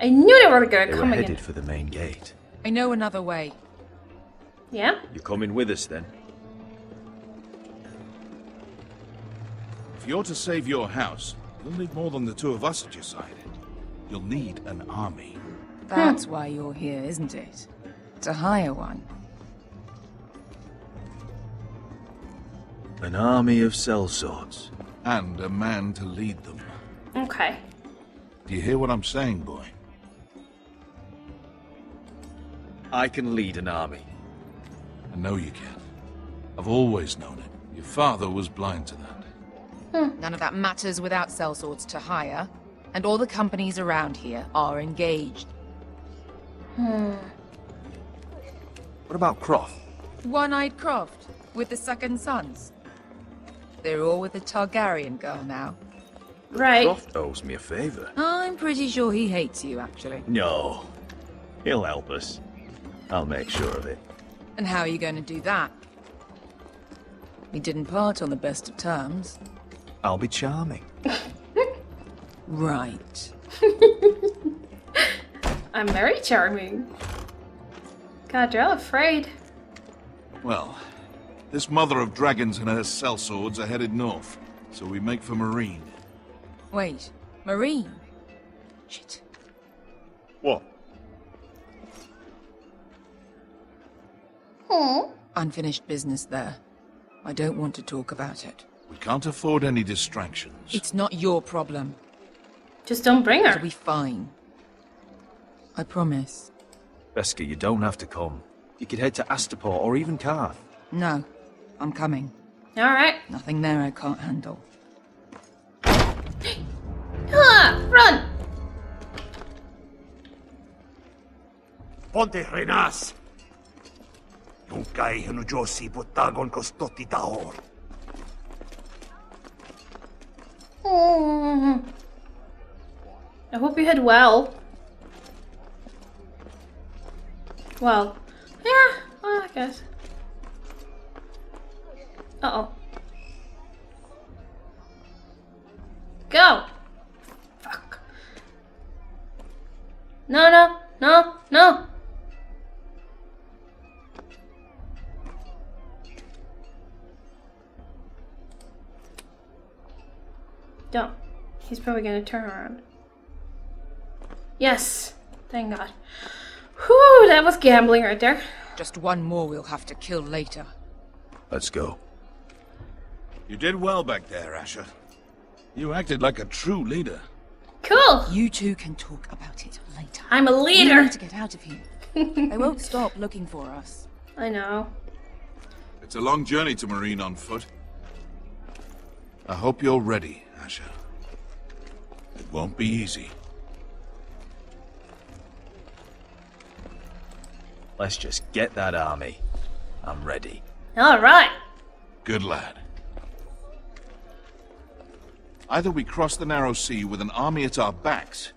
I knew they were gonna They were come headed again. for the main gate. I know another way. Yeah? You're coming with us then? If you're to save your house, you'll need more than the two of us at your side. You'll need an army. That's why you're here, isn't it? To hire one. An army of sellswords. And a man to lead them. Okay. Do you hear what I'm saying, boy? I can lead an army. I know you can. I've always known it. Your father was blind to that. None of that matters without sellswords to hire. And all the companies around here are engaged. Hmm. What about Croft? One-Eyed Croft, with the second sons. They're all with the Targaryen girl now. Right. Croft owes me a favor. I'm pretty sure he hates you, actually. No. He'll help us. I'll make sure of it. And how are you going to do that? We didn't part on the best of terms. I'll be charming. Right. I'm very charming. God, you're all afraid. Well, this mother of dragons and her sellswords are headed north, so we make for Meereen. Wait, Meereen? Shit. What? Unfinished business there. I don't want to talk about it. We can't afford any distractions. It's not your problem. Just don't bring her. It'll be fine. I promise. Beskha, you don't have to come. You could head to Astapor or even Qarth. No, I'm coming. Alright. Nothing there I can't handle. Ah, run! Ponte renas! Yung kay hanu Josi butagon ko stotti tahor. Oh. I hope you had well. Well, yeah, well, I guess. Uh oh. Go! Fuck. No, no, no, no! Don't. He's probably gonna turn around. Yes! Thank God. Whew, that was gambling right there. Just one more we'll have to kill later. Let's go. You did well back there, Asher. You acted like a true leader. Cool! You two can talk about it later. I'm a leader. We leader! need to get out of here. they won't stop looking for us. I know. It's a long journey to Meereen on foot. I hope you're ready, Asher. It won't be easy. Let's just get that army. I'm ready. Alright! Good lad. Either we cross the narrow sea with an army at our backs,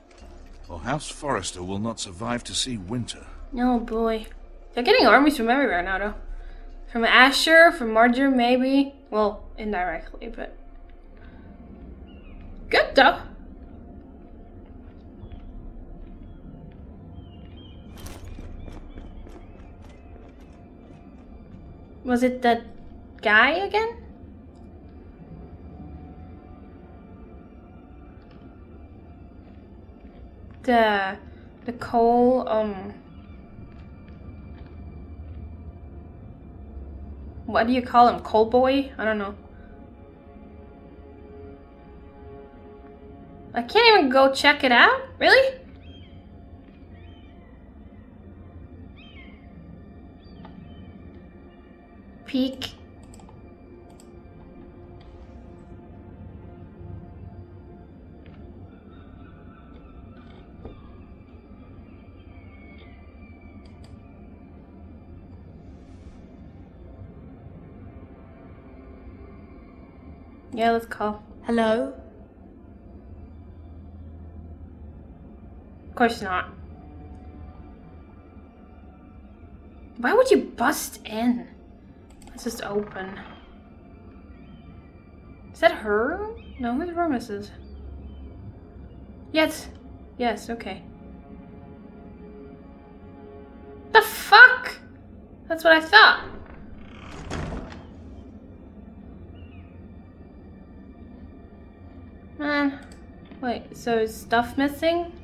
or House Forrester will not survive to see winter. Oh boy. They're getting armies from everywhere now, though. From Asher, from Marjorie, maybe. Well, indirectly, but. Good, though. Was it that guy again? The the coal um what do you call him? Coal boy? I don't know. I can't even go check it out? Really? Peek. Yeah, let's call. Hello? course not. Why would you bust in? Let's just open. Is that her? No, whose room is this? Yes. Yes, okay. The fuck? That's what I thought. Man. Wait, so is stuff missing?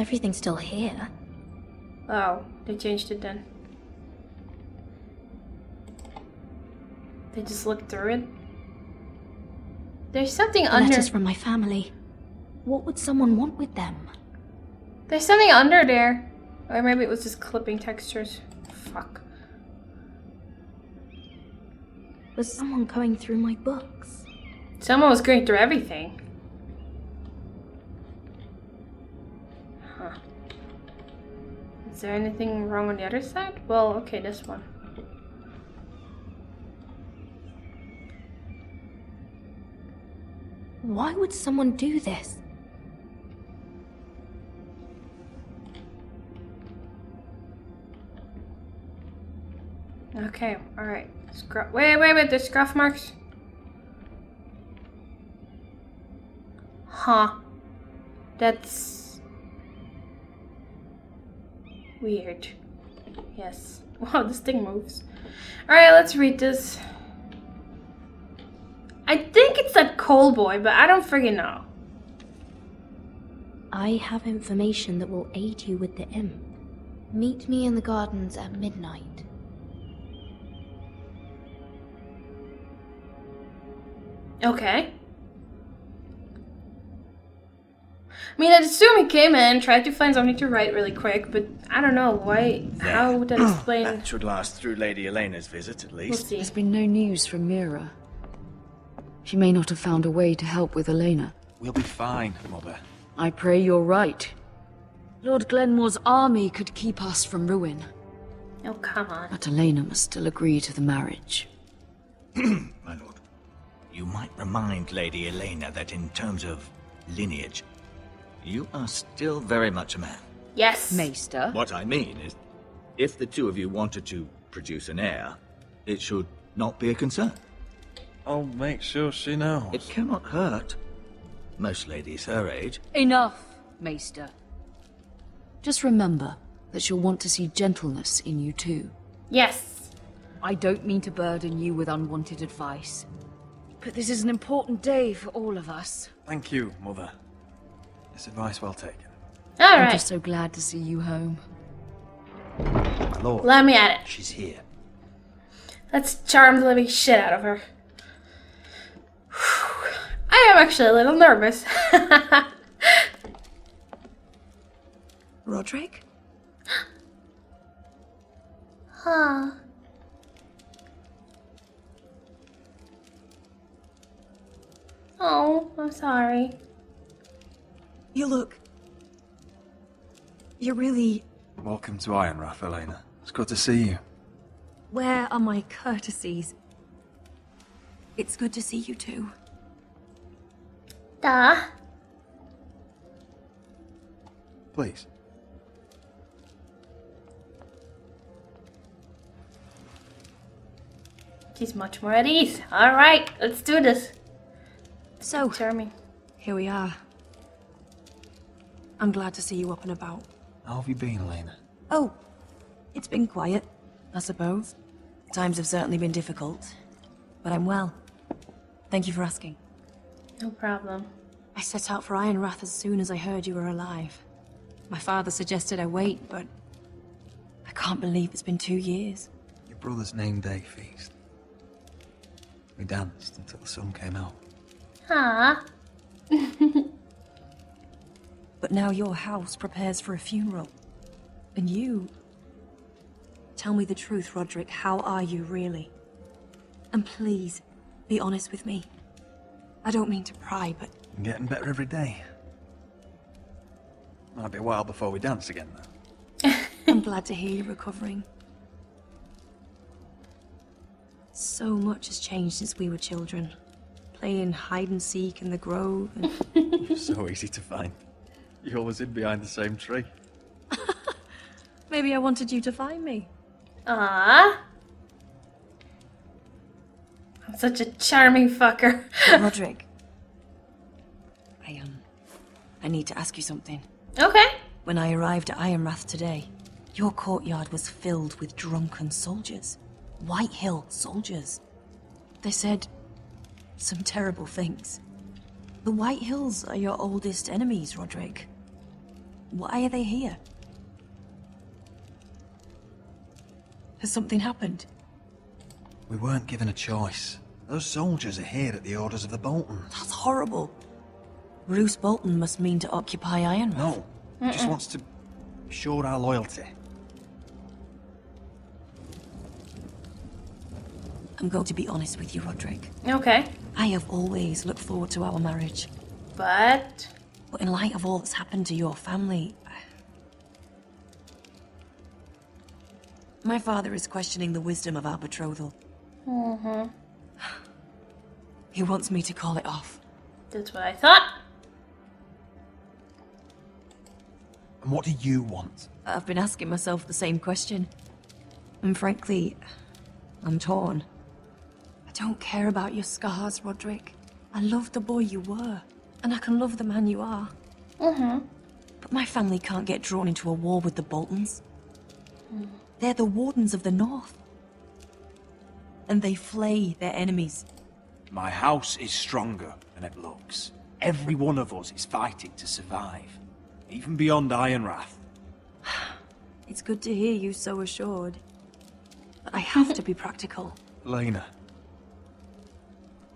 Everything's still here. Oh, they changed it then. They just looked through it. There's something The under. letters from my family. What would someone want with them? There's something under there. Or maybe it was just clipping textures. Fuck. Was someone going through my books? Someone was going through everything. Is there anything wrong on the other side? Well, okay, this one. Why would someone do this? Okay, alright. Scruff. Wait, wait, wait, there's scruff marks. Huh. That's. Weird. Yes. Wow, this thing moves. Alright, let's read this. I think it's that coal boy, but I don't freaking know. I have information that will aid you with the imp. Meet me in the gardens at midnight. Okay. Mean, I'd assume he came in, tried to find something to write really quick, but I don't know why. How would that oh. explain? That should last through Lady Elaena's visit, at least. We'll least. see. There's been no news from Mira. She may not have found a way to help with Elaena. We'll be fine, Mother. I pray you're right. Lord Glenmore's army could keep us from ruin, Oh, come on. but Elaena must still agree to the marriage. My lord. You might remind Lady Elaena that in terms of lineage, you are still very much a man. Yes. Maester? What I mean is, if the two of you wanted to produce an heir, it should not be a concern. I'll make sure she knows. It cannot hurt. Most ladies her age. Enough, Maester. Just remember that she'll want to see gentleness in you too. Yes. I don't mean to burden you with unwanted advice, but this is an important day for all of us. Thank you, Mother. This advice well taken. All I'm right. just so glad to see you home. My lord, Let me at it. she's here. Let's charm the living shit out of her. I am actually a little nervous. Rodrik? huh. Oh, I'm sorry. You look. You're really. Welcome to Ironrath, Elaena. It's good to see you. Where are my courtesies? It's good to see you too. Duh. Please. She's much more at ease. All right, let's do this. So, Charming. here we are. I'm glad to see you up and about. How have you been, Elaena? Oh, it's been quiet, I suppose. Times have certainly been difficult, but I'm well. Thank you for asking. No problem. I set out for Ironrath as soon as I heard you were alive. My father suggested I wait, but I can't believe it's been two years. Your brother's name day feast. We danced until the sun came out. Ah. But now your house prepares for a funeral. And you... Tell me the truth, Rodrik. How are you, really? And please, be honest with me. I don't mean to pry, but I'm getting better every day. Might be a while before we dance again, though. I'm glad to hear you're recovering. So much has changed since we were children. Playing hide and seek in the grove and so easy to find. You always hid behind the same tree. maybe I wanted you to find me. Ah. I'm such a charming fucker. Rodrik, I um I need to ask you something. Okay. When I arrived at Ironrath today, your courtyard was filled with drunken soldiers. White Hill soldiers. They said some terrible things. The White Hills are your oldest enemies, Rodrik. Why are they here? Has something happened? We weren't given a choice. Those soldiers are here at the orders of the Bolton. That's horrible. Roose Bolton must mean to occupy Ironrath. No, he just wants to assure our loyalty. I'm going to be honest with you, Rodrik. Okay. I have always looked forward to our marriage. But But in light of all that's happened to your family, my father is questioning the wisdom of our betrothal. Mm-hmm. He wants me to call it off. that's what I thought. And what do you want? I've been asking myself the same question. And frankly, I'm torn. I don't care about your scars, Rodrik. I love the boy you were, and I can love the man you are. Mm-hmm. But my family can't get drawn into a war with the Boltons. They're the Wardens of the North. And they flay their enemies. My house is stronger than it looks. Every one of us is fighting to survive, even beyond Ironrath. It's good to hear you so assured. But I have to be practical. Lena,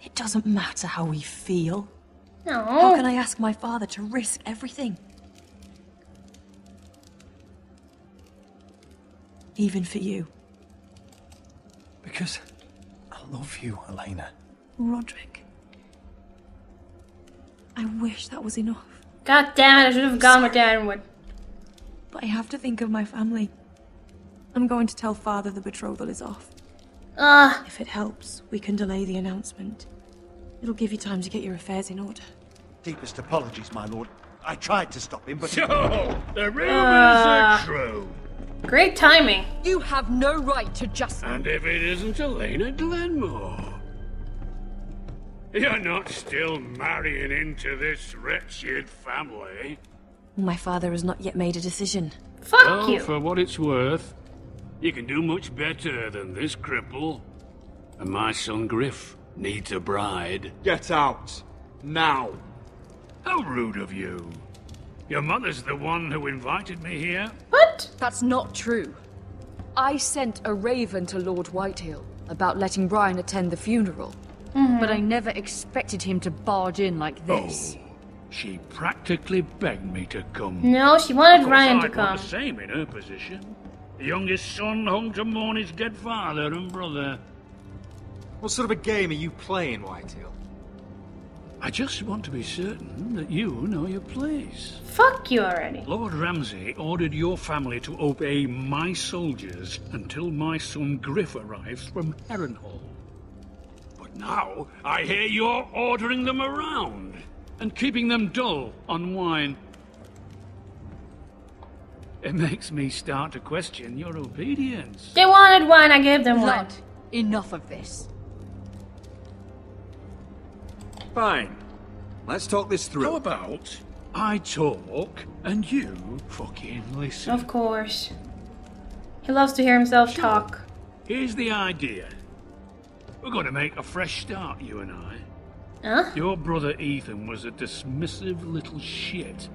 It doesn't matter how we feel. No. How can I ask my father to risk everything? Even for you. because I love you, Elaena. Rodrik. I wish that was enough. God damn it! I should have gone with Ironwood. But I have to think of my family. I'm going to tell father the betrothal is off. Ugh. If it helps, we can delay the announcement. It'll give you time to get your affairs in order. Deepest apologies, my lord. I tried to stop him, but... So, the rumors Uh. are true. Great timing. You have no right to just. And if it isn't Elaena Glenmore? You're not still marrying into this wretched family. My father has not yet made a decision. Fuck well, you. for what it's worth, you can do much better than this cripple. And my son Gryff needs a bride. Get out! Now! How rude of you. Your mother's the one who invited me here. What? That's not true. I sent a raven to Lord Whitehill about letting Brian attend the funeral. Mm-hmm. But I never expected him to barge in like oh, this. Oh, she practically begged me to come. No, she wanted Of course, Ryon to I'd want come. the same in her position. The youngest son home to mourn his dead father and brother. What sort of a game are you playing, Whitehill? I just want to be certain that you know your place. Fuck you already. Lord Ramsay ordered your family to obey my soldiers until my son Gryff arrives from Harrenhal. But now I hear you're ordering them around and keeping them dull on wine. It makes me start to question your obedience. They wanted wine, I gave them one. Blood. Enough of this. Fine. Let's talk this through. How about I talk and you fucking listen? Of course. He loves to hear himself talk. Here's the idea. We're going to make a fresh start, you and I. Huh? Your brother Ethan was a dismissive little shit.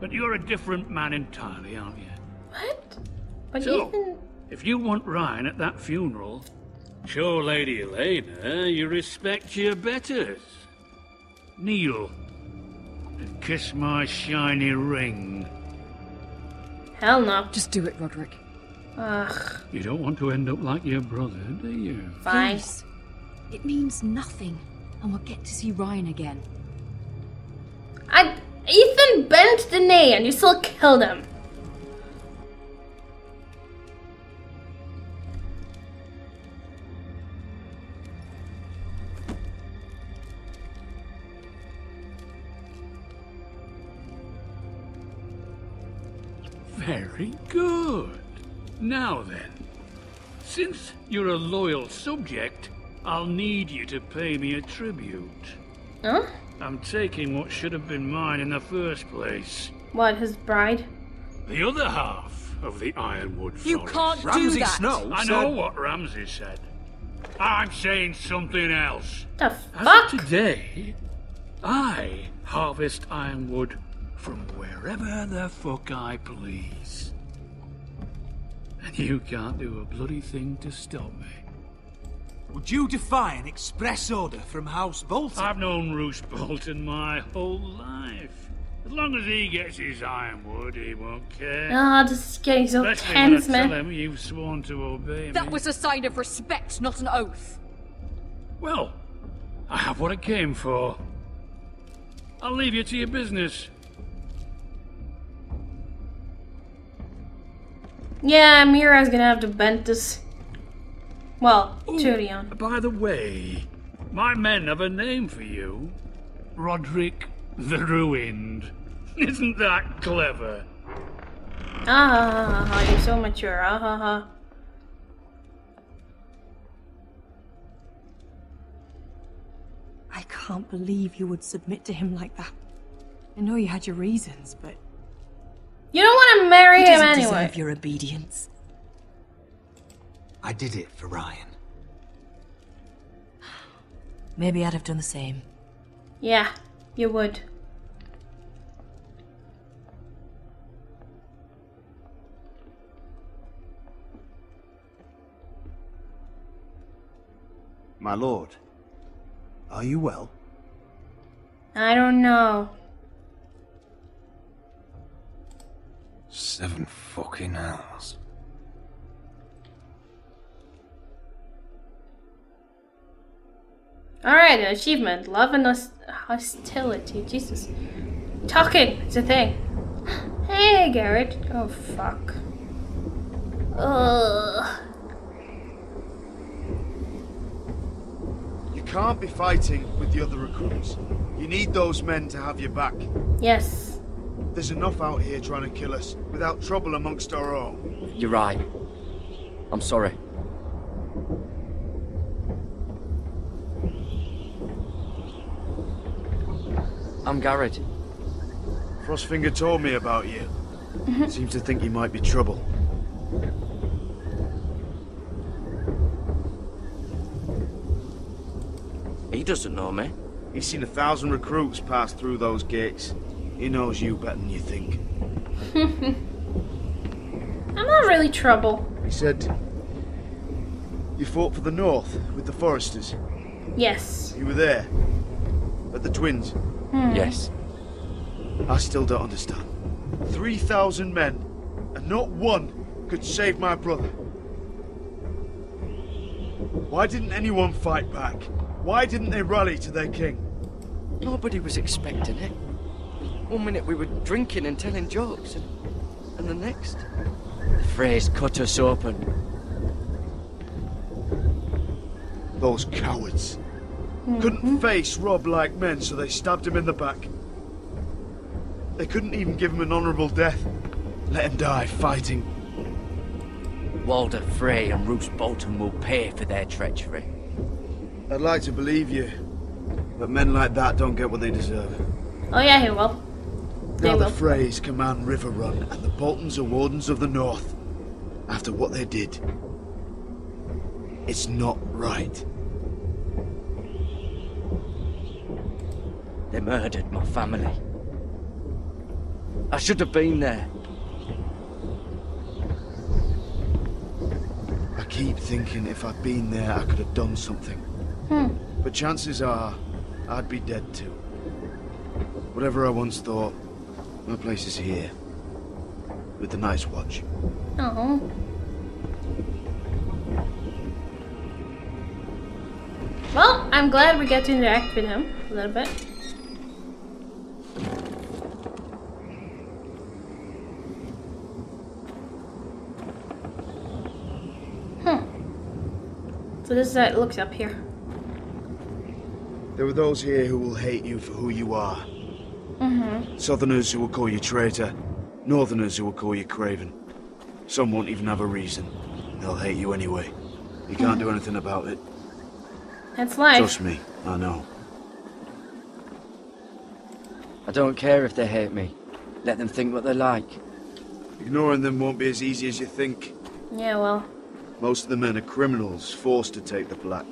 But you're a different man entirely, aren't you? What? But So, Ethan. if you want Ryon at that funeral, show Lady Elaena you respect your betters. Kneel and kiss my shiny ring. Hell no. Just do it, Rodrik. Ugh. You don't want to end up like your brother, do you? Fine. Please. It means nothing, and we'll get to see Ryon again. I. Ethan bent the knee and you still killed him. Very good. Now then, since you're a loyal subject, I'll need you to pay me a tribute. Huh? I'm taking what should have been mine in the first place. What, his bride? The other half of the Ironwood Forest. You can't do Ramsay that. Snow I said- know what Ramsay said. I'm saying something else. The As fuck? of today, I harvest ironwood from wherever the fuck I please. And you can't do a bloody thing to stop me. Would you defy an express order from House Bolton? I've known Roose Bolton my whole life. As long as he gets his ironwood, he won't care. Ah, this is getting so Especially tense, when I man. tell him you've sworn to obey me. That was a sign of respect, not an oath. Well, I have what I came for. I'll leave you to your business. Yeah, Mira's gonna have to bend this. Well, Tyrion. By the way, my men have a name for you. Rodrik the Ruined. Isn't that clever? Ah, ha, ha, ha, you're so mature. Ah, ha, ha. I can't believe you would submit to him like that. I know you had your reasons, but You don't want to marry he him doesn't anyway. deserve your obedience. I did it for Ryon. Maybe I'd have done the same. Yeah, you would. My lord, are you well? I don't know. Seven fucking hours. Alright, an achievement. Love and hos- hostility. Jesus. Talking! It's a thing. Hey, Gared. Oh, fuck. Ugh. You can't be fighting with the other recruits. You need those men to have your back. Yes. There's enough out here trying to kill us without trouble amongst our own. You're right. I'm sorry. I'm Gared. Frostfinger told me about you. Mm-hmm. Seems to think you might be trouble. He doesn't know me. He's seen a thousand recruits pass through those gates. He knows you better than you think. I'm not really trouble. He said you fought for the North with the Forresters. Yes. You were there. At the Twins. Hmm. Yes. I still don't understand. 3,000 men, and not one could save my brother. Why didn't anyone fight back? Why didn't they rally to their king? Nobody was expecting it. One minute we were drinking and telling jokes, and, and the next, the Freys cut us open. Those cowards. Couldn't mm-hmm. face Robb like men, so they stabbed him in the back. They couldn't even give him an honourable death. Let him die fighting. Walder Frey and Roose Bolton will pay for their treachery. I'd like to believe you, but men like that don't get what they deserve. Oh, yeah, he will. They Now the will. Freys command Riverrun, and the Boltons are Wardens of the North. After what they did, it's not right. They murdered my family. I should have been there. I keep thinking if I'd been there, I could have done something. Hmm. But chances are, I'd be dead too. Whatever I once thought, my place is here. With the Night's Watch. Oh. Well, I'm glad we get to interact with him a little bit. Hmm. So this is how it looks up here. There are those here who will hate you for who you are. Mm-hmm. Southerners who will call you traitor. Northerners who will call you craven. Some won't even have a reason. They'll hate you anyway. You can't do anything about it. That's life. Trust me, I know. I don't care if they hate me. Let them think what they like. Ignoring them won't be as easy as you think. Yeah, well. Most of the men are criminals, forced to take the black.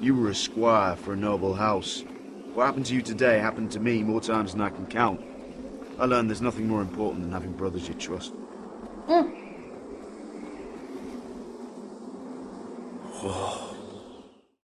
You were a squire for a noble house. What happened to you today happened to me more times than I can count. I learned there's nothing more important than having brothers you trust. Mm. Whoa.